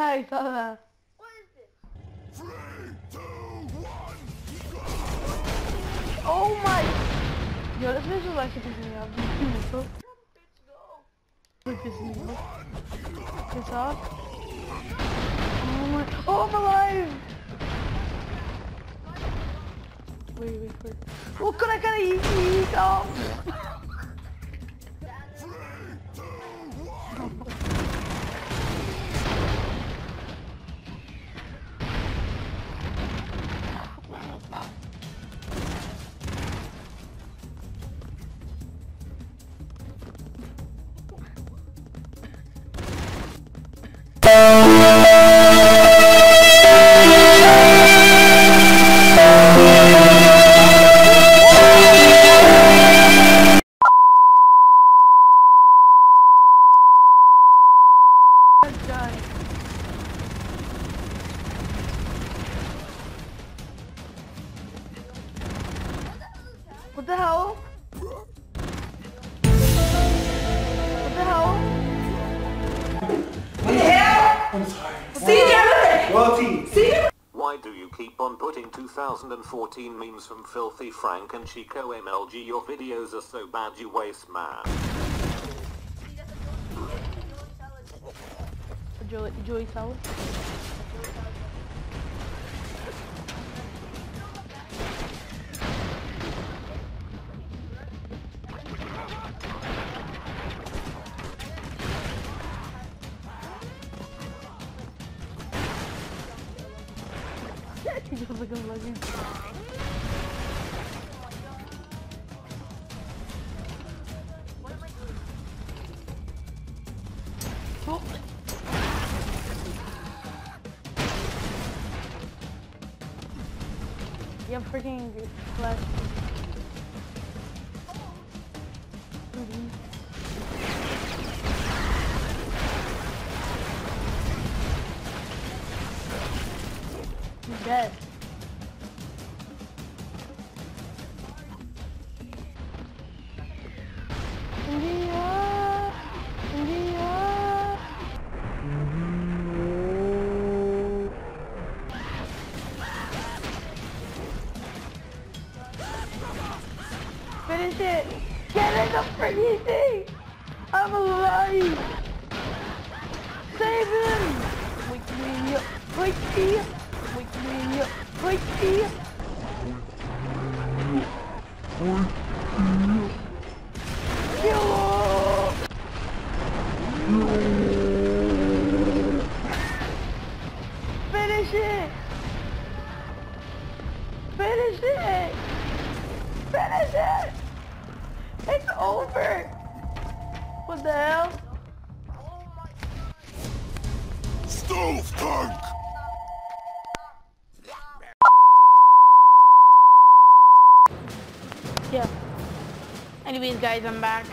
Saw that. What is this? Three, two, one, Oh my! Yo, this visual actually pissing me off. This go. is pissing me off. Piss off. Oh my! Oh, I'm alive! Wait, wait, wait. Oh, could I gotta eat eat off? Oh. Good guy. What the hell? What the hell? See Jeremy. What? Why do you keep on putting 2014 memes from Filthy Frank and Chico MLG? Your videos are so bad you waste man. Joey, Joey salad? Just like a fucking... Oh. Have freaking flash. Dead. Get in the freaking thing! I'm alive! Save him! Wake me up! Wake me up! Wake me up! Wake me up! Finish it! Finish it! Finish it! Over! What the hell? Stove tank. Yeah. Anyways, guys, I'm back.